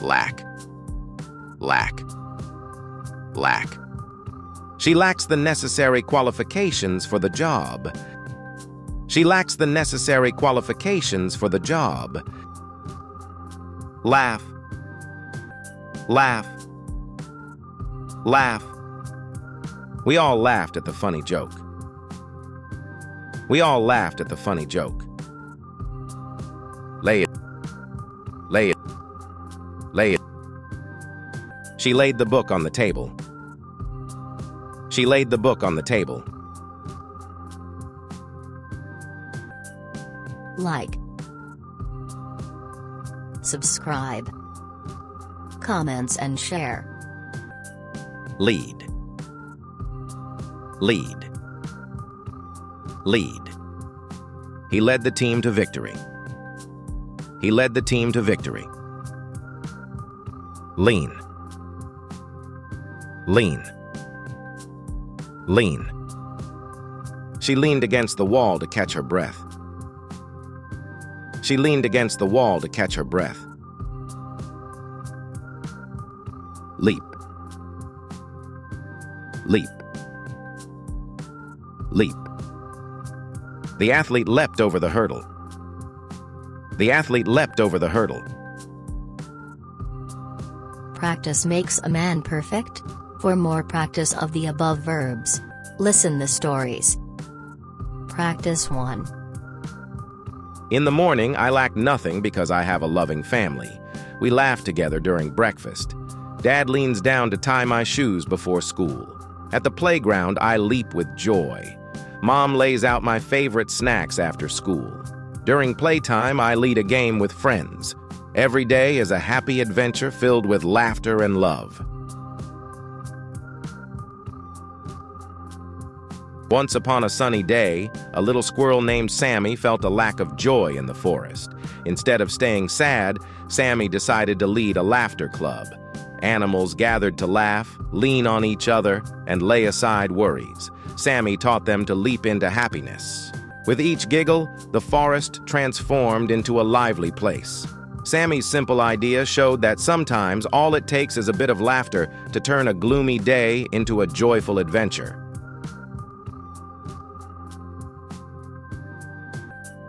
Lack. Lack. Lack. She lacks the necessary qualifications for the job. She lacks the necessary qualifications for the job. Laugh. Laugh. Laugh. We all laughed at the funny joke. We all laughed at the funny joke. She laid the book on the table. She laid the book on the table. like, subscribe, comments and share. Lead. Lead. Lead. He led the team to victory. He led the team to victory. Lean. Lean. Lean. She leaned against the wall to catch her breath. She leaned against the wall to catch her breath. Leap. Leap. Leap. The athlete leapt over the hurdle. The athlete leapt over the hurdle. Practice makes a man perfect. For more practice of the above verbs, listen the stories. Practice 1. In the morning, I lack nothing because I have a loving family. We laugh together during breakfast. Dad leans down to tie my shoes before school. At the playground, I leap with joy. Mom lays out my favorite snacks after school. During playtime, I lead a game with friends. Every day is a happy adventure filled with laughter and love. Once upon a sunny day, a little squirrel named Sammy felt a lack of joy in the forest. Instead of staying sad, Sammy decided to lead a laughter club. Animals gathered to laugh, lean on each other, and lay aside worries. Sammy taught them to leap into happiness. With each giggle, the forest transformed into a lively place. Sammy's simple idea showed that sometimes all it takes is a bit of laughter to turn a gloomy day into a joyful adventure.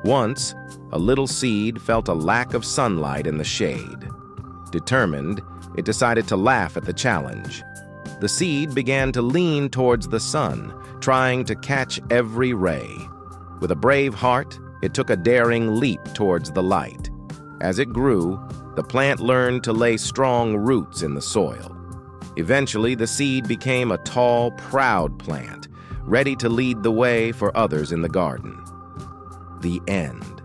Once, a little seed felt a lack of sunlight in the shade. Determined, it decided to laugh at the challenge. The seed began to lean towards the sun, trying to catch every ray. With a brave heart, it took a daring leap towards the light. As it grew, the plant learned to lay strong roots in the soil. Eventually, the seed became a tall, proud plant, ready to lead the way for others in the garden the end.